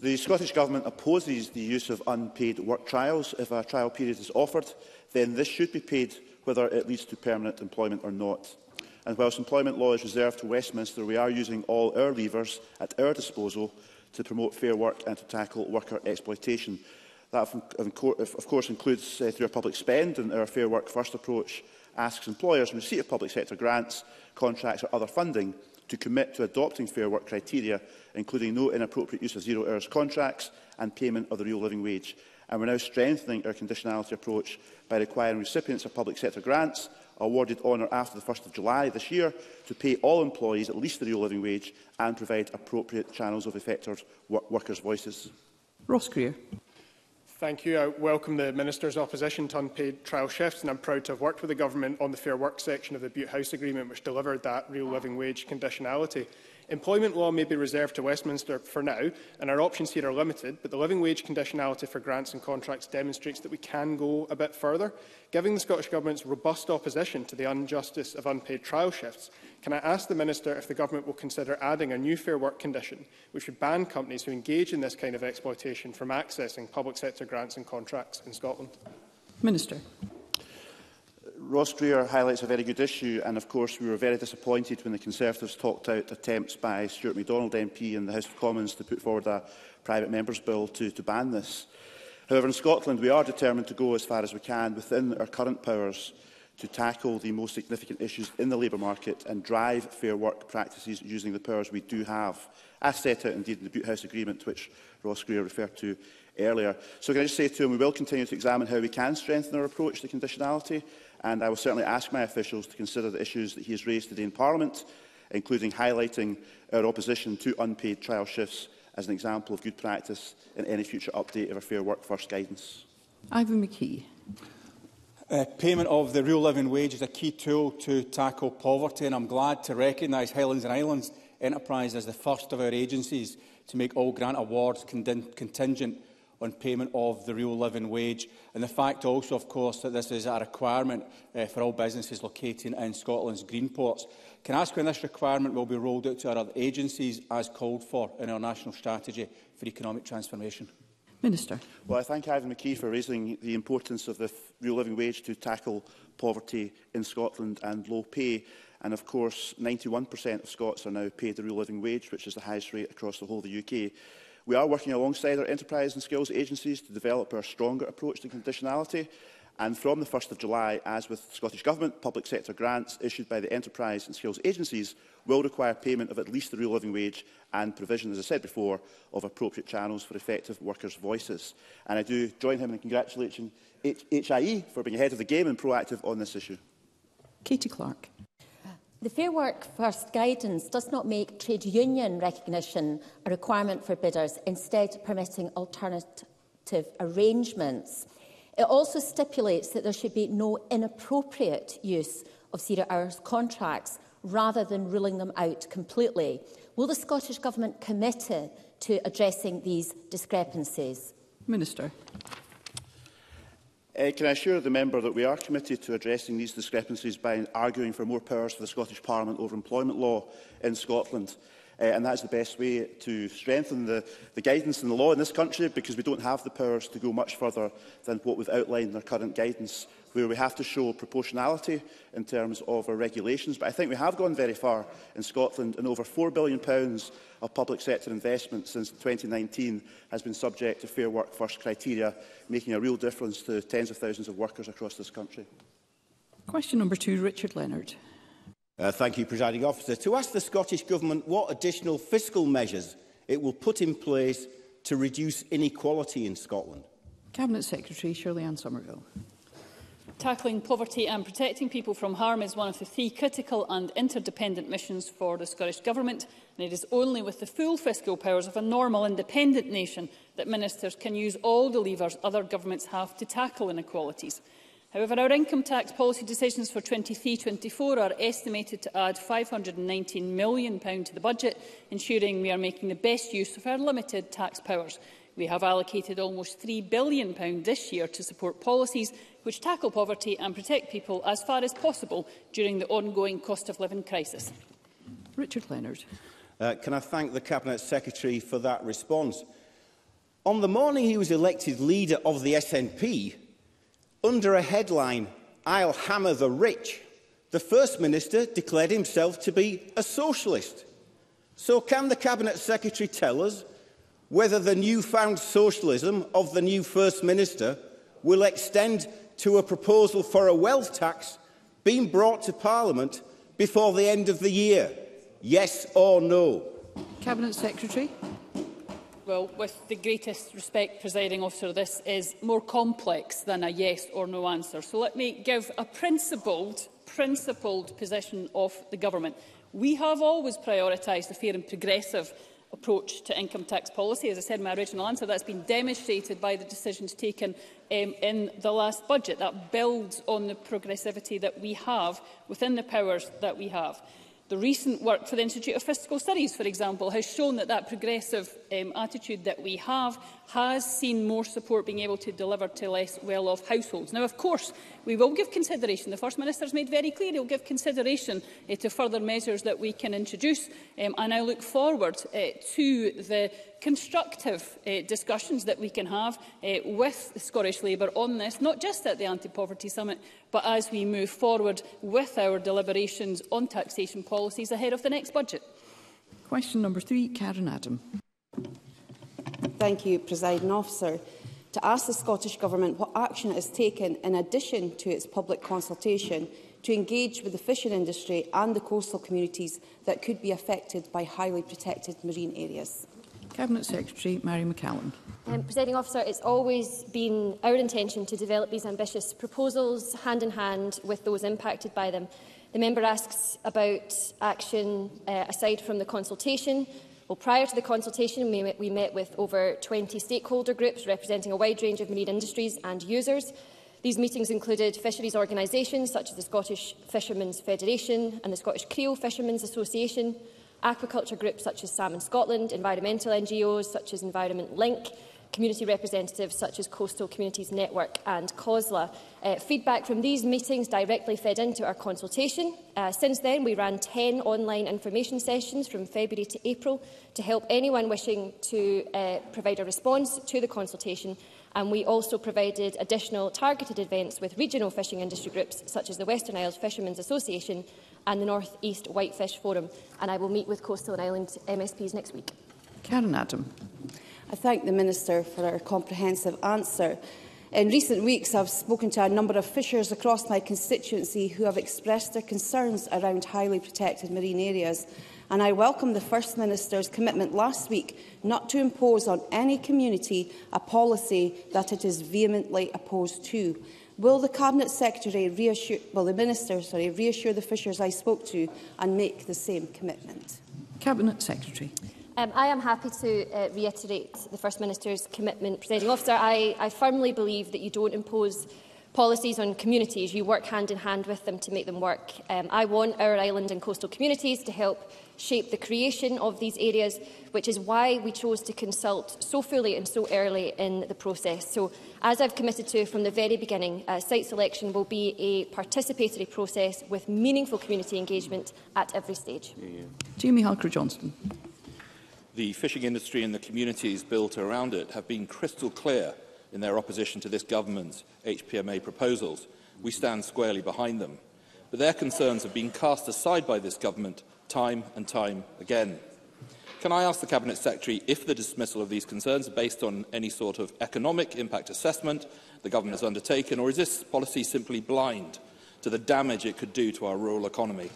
The Scottish Government opposes the use of unpaid work trials. If a trial period is offered, then this should be paid whether it leads to permanent employment or not. And whilst employment law is reserved to Westminster, we are using all our levers at our disposal to promote fair work and to tackle worker exploitation. That, of course, includes uh, through our public spend and our Fair Work First approach, asks employers in receipt of public sector grants, contracts or other funding to commit to adopting fair work criteria, including no inappropriate use of zero hours contracts and payment of the real living wage. And we're now strengthening our conditionality approach by requiring recipients of public sector grants awarded on or after the 1st of July this year to pay all employees at least the real living wage and provide appropriate channels of effective work workers' voices. Ross Greer. Thank you. I welcome the Minister's opposition to unpaid trial shifts, and I'm proud to have worked with the Government on the Fair Work section of the Butte House Agreement, which delivered that real living wage conditionality. Employment law may be reserved to Westminster for now, and our options here are limited, but the living wage conditionality for grants and contracts demonstrates that we can go a bit further. Given the Scottish Government's robust opposition to the injustice of unpaid trial shifts, can I ask the Minister if the Government will consider adding a new fair work condition, which would ban companies who engage in this kind of exploitation from accessing public sector grants and contracts in Scotland? Minister. Ross Greer highlights a very good issue, and of course we were very disappointed when the Conservatives talked out attempts by Stuart MacDonald MP in the House of Commons to put forward a private member's bill to, to ban this. However, in Scotland we are determined to go as far as we can within our current powers to tackle the most significant issues in the labour market and drive fair work practices using the powers we do have, as set out indeed in the Butte House Agreement, which Ross Greer referred to earlier. So can I just say to him, we will continue to examine how we can strengthen our approach to conditionality and I will certainly ask my officials to consider the issues that he has raised today in Parliament, including highlighting our opposition to unpaid trial shifts as an example of good practice in any future update of our Fair Work First guidance. Ivan McKee. Uh, payment of the real living wage is a key tool to tackle poverty, and I'm glad to recognise Highlands and Islands Enterprise as the first of our agencies to make all grant awards contingent on payment of the real living wage. And the fact also, of course, that this is a requirement uh, for all businesses locating in Scotland's green ports. Can I ask when this requirement will be rolled out to our other agencies as called for in our national strategy for economic transformation? Minister. Well, I thank Ivan McKee for raising the importance of the real living wage to tackle poverty in Scotland and low pay. And of course, 91% of Scots are now paid the real living wage, which is the highest rate across the whole of the UK. We are working alongside our enterprise and skills agencies to develop our stronger approach to conditionality. And from the 1st of July, as with Scottish Government, public sector grants issued by the enterprise and skills agencies will require payment of at least the real living wage and provision, as I said before, of appropriate channels for effective workers' voices. And I do join him in congratulating HIE for being ahead of the game and proactive on this issue. Katie Clark. The Fair Work First guidance does not make trade union recognition a requirement for bidders, instead permitting alternative arrangements. It also stipulates that there should be no inappropriate use of zero-hours contracts rather than ruling them out completely. Will the Scottish Government commit to addressing these discrepancies? Minister. Uh, can I assure the member that we are committed to addressing these discrepancies by arguing for more powers for the Scottish Parliament over employment law in Scotland? Uh, and that's the best way to strengthen the, the guidance and the law in this country because we don't have the powers to go much further than what we've outlined in our current guidance where we have to show proportionality in terms of our regulations. But I think we have gone very far in Scotland and over £4 billion of public sector investment since 2019 has been subject to Fair Work First criteria, making a real difference to tens of thousands of workers across this country. Question number two, Richard Leonard. Uh, thank you, Presiding Officer. To ask the Scottish Government what additional fiscal measures it will put in place to reduce inequality in Scotland. Cabinet Secretary Shirley Ann Somerville. Tackling poverty and protecting people from harm is one of the three critical and interdependent missions for the Scottish Government, and it is only with the full fiscal powers of a normal, independent nation that ministers can use all the levers other governments have to tackle inequalities. However, our income tax policy decisions for 23-24 are estimated to add £519 million to the budget, ensuring we are making the best use of our limited tax powers. We have allocated almost £3 billion this year to support policies which tackle poverty and protect people as far as possible during the ongoing cost of living crisis. Richard Leonard. Uh, can I thank the Cabinet Secretary for that response? On the morning he was elected leader of the SNP, under a headline, I'll hammer the rich, the First Minister declared himself to be a socialist. So can the Cabinet Secretary tell us whether the newfound socialism of the new First Minister will extend to a proposal for a wealth tax being brought to Parliament before the end of the year? Yes or no? Cabinet Secretary. Well, with the greatest respect, presiding officer, this is more complex than a yes or no answer. So let me give a principled, principled position of the government. We have always prioritised the fair and progressive approach to income tax policy. As I said in my original answer, that's been demonstrated by the decisions taken um, in the last budget. That builds on the progressivity that we have within the powers that we have. The recent work for the Institute of Fiscal Studies, for example, has shown that that progressive um, attitude that we have has seen more support being able to deliver to less well-off households. Now, of course, we will give consideration. The First Minister has made very clear he'll give consideration uh, to further measures that we can introduce. Um, and I look forward uh, to the constructive uh, discussions that we can have uh, with Scottish Labour on this, not just at the Anti-Poverty Summit, but as we move forward with our deliberations on taxation policies ahead of the next budget. Question number three, Karen Adam. Thank you, Presiding Officer. To ask the Scottish Government what action it has taken in addition to its public consultation to engage with the fishing industry and the coastal communities that could be affected by highly protected marine areas. Cabinet Secretary Mary McCallum. Um, Presiding officer, it's always been our intention to develop these ambitious proposals hand in hand with those impacted by them. The member asks about action uh, aside from the consultation. Well, prior to the consultation, we met, we met with over 20 stakeholder groups representing a wide range of marine industries and users. These meetings included fisheries organisations such as the Scottish Fishermen's Federation and the Scottish Creole Fishermen's Association, aquaculture groups such as Salmon Scotland, environmental NGOs such as Environment Link, community representatives such as Coastal Communities Network and COSLA. Uh, feedback from these meetings directly fed into our consultation. Uh, since then, we ran 10 online information sessions from February to April to help anyone wishing to uh, provide a response to the consultation. And we also provided additional targeted events with regional fishing industry groups such as the Western Isles Fishermen's Association and the North East Whitefish Forum. And I will meet with coastal and island MSPs next week. Karen Adam. I thank the Minister for her comprehensive answer. In recent weeks, I've spoken to a number of fishers across my constituency who have expressed their concerns around highly protected marine areas and I welcome the First Minister's commitment last week not to impose on any community a policy that it is vehemently opposed to. Will the Cabinet Secretary reassure, will the Minister sorry, reassure the fishers I spoke to and make the same commitment? Cabinet Secretary. Um, I am happy to uh, reiterate the First Minister's commitment, Presiding Officer. I, I firmly believe that you don't impose policies on communities. You work hand in hand with them to make them work. Um, I want our island and coastal communities to help shape the creation of these areas, which is why we chose to consult so fully and so early in the process. So, as I've committed to from the very beginning, uh, site selection will be a participatory process with meaningful community engagement at every stage. Yeah, yeah. Jamie Halker-Johnston. The fishing industry and the communities built around it have been crystal clear in their opposition to this government's HPMA proposals. We stand squarely behind them. But their concerns have been cast aside by this government time and time again. Can I ask the Cabinet Secretary if the dismissal of these concerns are based on any sort of economic impact assessment the government has undertaken, or is this policy simply blind to the damage it could do to our rural economy?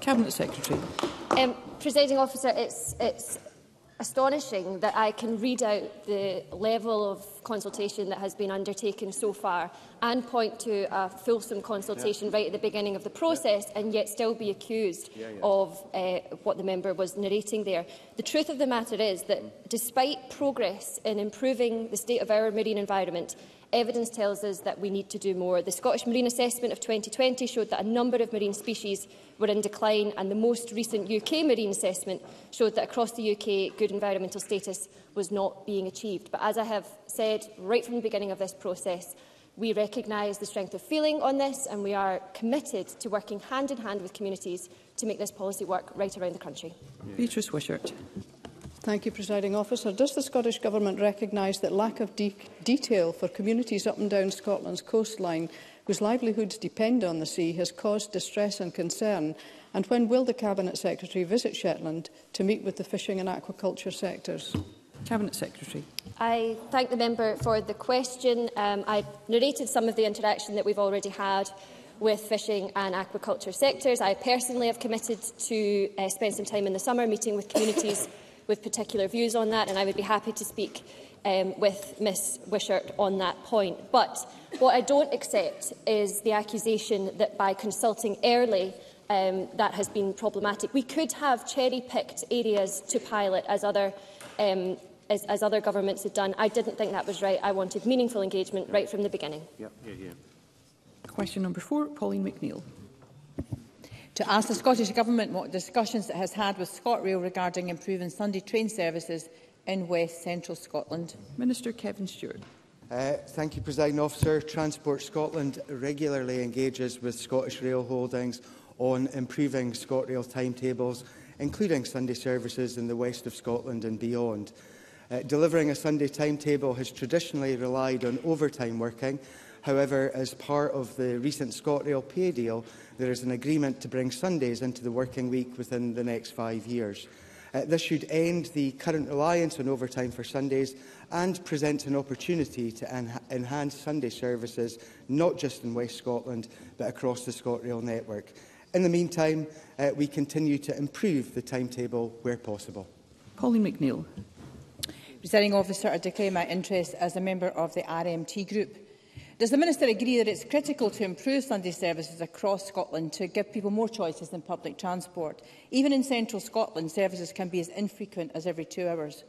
Cabinet Secretary. Um, Presiding officer, it's, it's astonishing that I can read out the level of consultation that has been undertaken so far and point to a fulsome consultation yeah. right at the beginning of the process yeah. and yet still be accused yeah, of uh, what the member was narrating there. The truth of the matter is that mm. despite progress in improving the state of our marine environment, Evidence tells us that we need to do more. The Scottish Marine Assessment of 2020 showed that a number of marine species were in decline, and the most recent UK marine assessment showed that across the UK, good environmental status was not being achieved. But as I have said right from the beginning of this process, we recognise the strength of feeling on this, and we are committed to working hand in hand with communities to make this policy work right around the country. Beatrice Wishart. Thank you, Presiding Officer. Does the Scottish Government recognise that lack of de detail for communities up and down Scotland's coastline, whose livelihoods depend on the sea, has caused distress and concern? And when will the Cabinet Secretary visit Shetland to meet with the fishing and aquaculture sectors? Cabinet Secretary. I thank the member for the question. Um, I narrated some of the interaction that we've already had with fishing and aquaculture sectors. I personally have committed to uh, spend some time in the summer meeting with communities with particular views on that, and I would be happy to speak um, with Ms Wishart on that point. But what I don't accept is the accusation that by consulting early um, that has been problematic. We could have cherry-picked areas to pilot as other um, as, as other governments had done. I didn't think that was right. I wanted meaningful engagement right from the beginning. Yeah, yeah, yeah. Question number four, Pauline McNeill to ask the Scottish Government what discussions it has had with ScotRail regarding improving Sunday train services in West Central Scotland. Minister Kevin Stewart. Uh, thank you, President Officer. Transport Scotland regularly engages with Scottish Rail Holdings on improving ScotRail timetables, including Sunday services in the west of Scotland and beyond. Uh, delivering a Sunday timetable has traditionally relied on overtime working However, as part of the recent ScotRail pay deal, there is an agreement to bring Sundays into the working week within the next five years. Uh, this should end the current reliance on overtime for Sundays and present an opportunity to en enhance Sunday services, not just in West Scotland, but across the ScotRail network. In the meantime, uh, we continue to improve the timetable where possible. Colin McNeill. Presiding officer, I declare my interest as a member of the RMT group. Does the Minister agree that it's critical to improve Sunday services across Scotland to give people more choices than public transport? Even in central Scotland, services can be as infrequent as every two hours.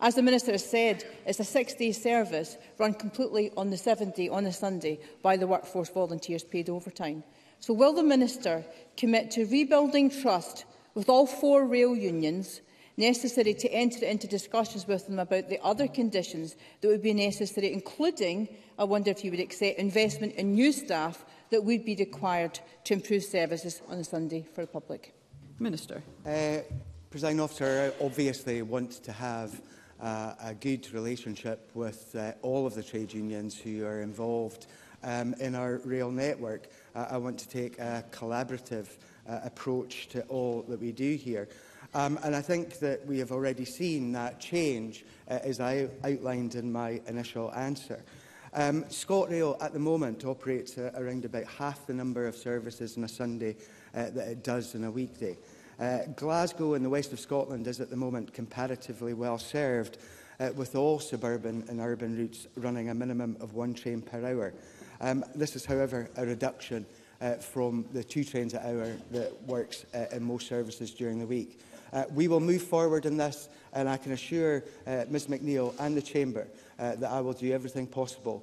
As the Minister has said, it's a six-day service run completely on the seventh day, on a Sunday, by the workforce volunteers paid overtime. So will the Minister commit to rebuilding trust with all four rail unions necessary to enter into discussions with them about the other conditions that would be necessary, including, I wonder if you would accept, investment in new staff that would be required to improve services on a Sunday for the public. Minister. Uh, President Officer, I obviously want to have uh, a good relationship with uh, all of the trade unions who are involved um, in our rail network. Uh, I want to take a collaborative uh, approach to all that we do here. Um, and I think that we have already seen that change, uh, as I outlined in my initial answer. Um, ScotRail at the moment operates uh, around about half the number of services on a Sunday uh, that it does on a weekday. Uh, Glasgow in the west of Scotland is at the moment comparatively well served uh, with all suburban and urban routes running a minimum of one train per hour. Um, this is, however, a reduction uh, from the two trains an hour that works uh, in most services during the week. Uh, we will move forward in this, and I can assure uh, Ms McNeill and the Chamber uh, that I will do everything possible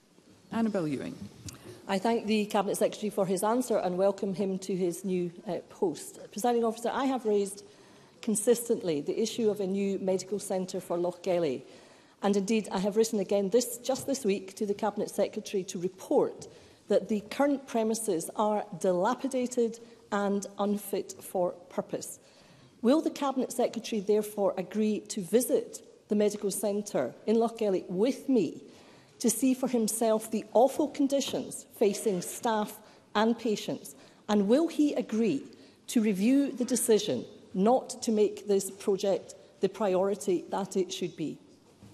Annabel Ewing. I thank the Cabinet Secretary for his answer and welcome him to his new uh, post. Presiding officer, I have raised consistently the issue of a new medical centre for Loch Gelly. And indeed, I have written again this, just this week to the Cabinet Secretary to report that the current premises are dilapidated and unfit for purpose. Will the Cabinet Secretary therefore agree to visit the medical centre in Loch Gelly with me to see for himself the awful conditions facing staff and patients? And will he agree to review the decision not to make this project the priority that it should be?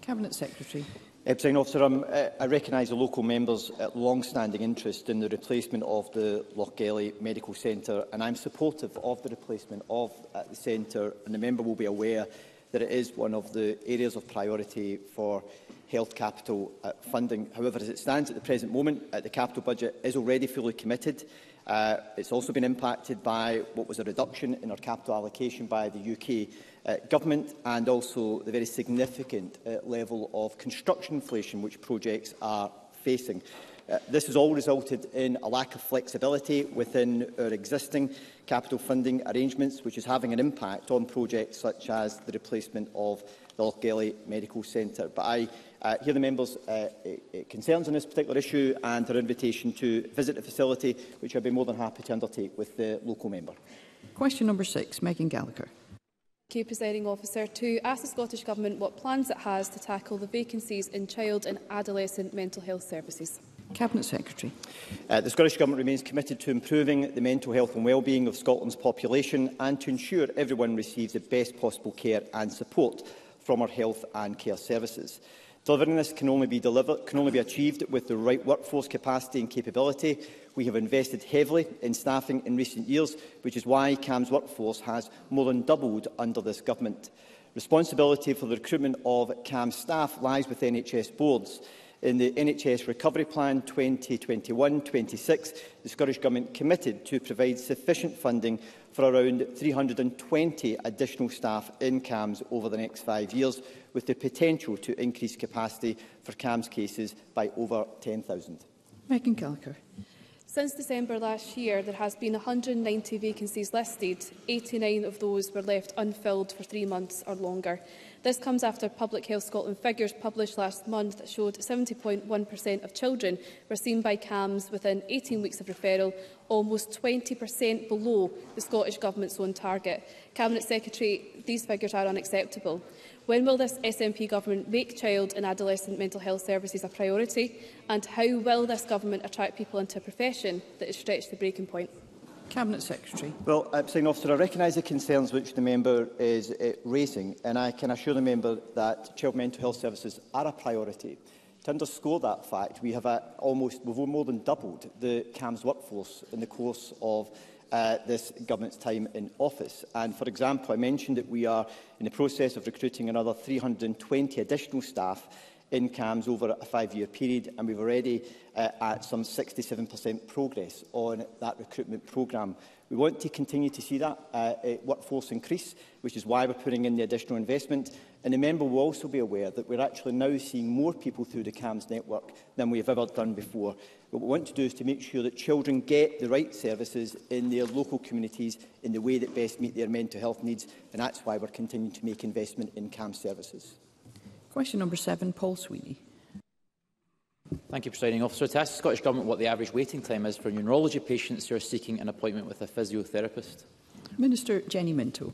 Cabinet Secretary. Epstein eh, Officer, uh, I recognise the local members' eh, long-standing interest in the replacement of the Gelly Medical Centre, and I'm supportive of the replacement of uh, the centre, and the member will be aware that it is one of the areas of priority for uh, health capital uh, funding. However, as it stands at the present moment, uh, the capital budget is already fully committed. Uh, it's also been impacted by what was a reduction in our capital allocation by the UK uh, government and also the very significant uh, level of construction inflation which projects are facing. Uh, this has all resulted in a lack of flexibility within our existing capital funding arrangements, which is having an impact on projects such as the replacement of the Lochgelly Medical Centre. But I uh, hear the members' uh, uh, concerns on this particular issue and their invitation to visit the facility, which I'd be more than happy to undertake with the local member. Question number six, Megan Gallagher. Thank you, Presiding Officer. To ask the Scottish Government what plans it has to tackle the vacancies in child and adolescent mental health services. Cabinet Secretary. Uh, the Scottish Government remains committed to improving the mental health and well-being of Scotland's population and to ensure everyone receives the best possible care and support from our health and care services. Delivering this can only, be deliver can only be achieved with the right workforce capacity and capability. We have invested heavily in staffing in recent years, which is why CAM's workforce has more than doubled under this government. Responsibility for the recruitment of CAM staff lies with NHS boards. In the NHS Recovery Plan 2021-26, the Scottish Government committed to provide sufficient funding for around 320 additional staff in CAMS over the next five years, with the potential to increase capacity for CAMS cases by over 10,000. Megan Gallagher. Since December last year, there has been 190 vacancies listed. 89 of those were left unfilled for three months or longer. This comes after Public Health Scotland figures published last month that showed 70.1% of children were seen by CAMS within 18 weeks of referral, almost 20% below the Scottish Government's own target. Cabinet Secretary, these figures are unacceptable. When will this SNP government make child and adolescent mental health services a priority? And how will this government attract people into a profession that is stretched to breaking point? Cabinet Secretary. Well, uh, I'm saying, Officer, I recognise the concerns which the member is uh, raising, and I can assure the member that child mental health services are a priority. To underscore that fact, we have uh, almost we've more than doubled the CAMS workforce in the course of uh, this government's time in office. And for example, I mentioned that we are in the process of recruiting another 320 additional staff in CAMS over a five-year period, and we've already uh, at some 67% progress on that recruitment programme. We want to continue to see that uh, uh, workforce increase, which is why we're putting in the additional investment. And the member will also be aware that we're actually now seeing more people through the CAMS network than we have ever done before. What we want to do is to make sure that children get the right services in their local communities in the way that best meet their mental health needs, and that's why we're continuing to make investment in CAMS services. Question number seven, Paul Sweeney. Thank you, Presiding Officer. To ask the Scottish Government what the average waiting time is for neurology patients who are seeking an appointment with a physiotherapist. Minister Jenny Minto.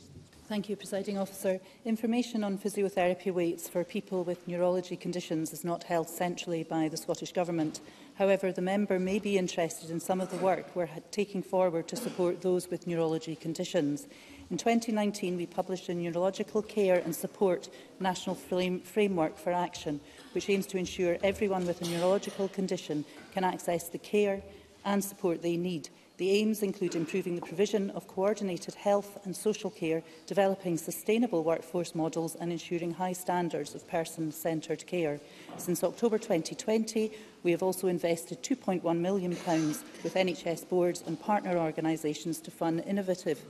Thank you, Presiding Officer. Information on physiotherapy waits for people with neurology conditions is not held centrally by the Scottish Government. However, the member may be interested in some of the work we're taking forward to support those with neurology conditions. In 2019, we published a Neurological Care and Support National frame Framework for Action, which aims to ensure everyone with a neurological condition can access the care and support they need. The aims include improving the provision of coordinated health and social care, developing sustainable workforce models and ensuring high standards of person-centred care. Since October 2020, we have also invested £2.1 million with NHS boards and partner organisations to fund innovative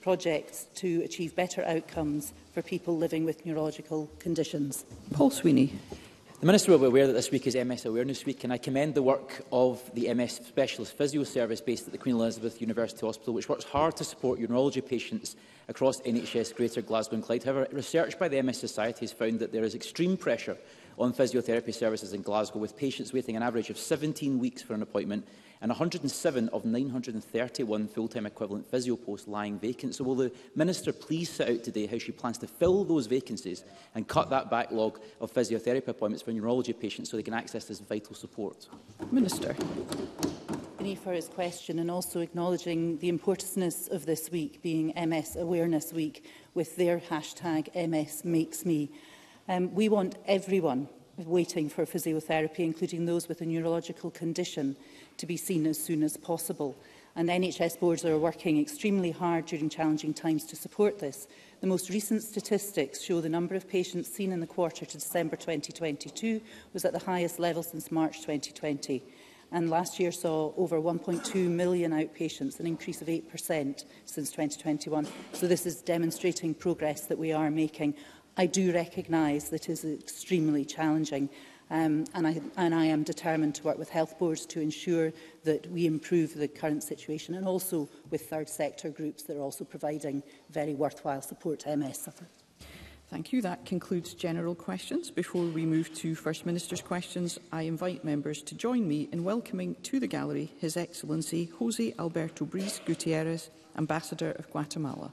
projects to achieve better outcomes for people living with neurological conditions. Paul Sweeney. The Minister will be aware that this week is MS Awareness Week and I commend the work of the MS Specialist Physio Service based at the Queen Elizabeth University Hospital which works hard to support neurology patients across NHS Greater Glasgow and Clyde. However, research by the MS Society has found that there is extreme pressure on physiotherapy services in Glasgow with patients waiting an average of 17 weeks for an appointment and 107 of 931 full-time equivalent physio posts lying vacant. So will the Minister please set out today how she plans to fill those vacancies and cut that backlog of physiotherapy appointments for neurology patients so they can access this vital support? Minister. For his question and also acknowledging the importance of this week being MS Awareness Week with their hashtag MS Makes Me. Um, we want everyone waiting for physiotherapy, including those with a neurological condition, to be seen as soon as possible. And NHS boards are working extremely hard during challenging times to support this. The most recent statistics show the number of patients seen in the quarter to December 2022 was at the highest level since March 2020 and last year saw over 1.2 million outpatients, an increase of 8% since 2021. So this is demonstrating progress that we are making. I do recognise that it is extremely challenging Um, and, I, and I am determined to work with health boards to ensure that we improve the current situation and also with third sector groups that are also providing very worthwhile support to MS sufferers. Thank you. That concludes general questions. Before we move to First Minister's questions, I invite members to join me in welcoming to the gallery His Excellency Jose Alberto Brice Gutierrez, Ambassador of Guatemala.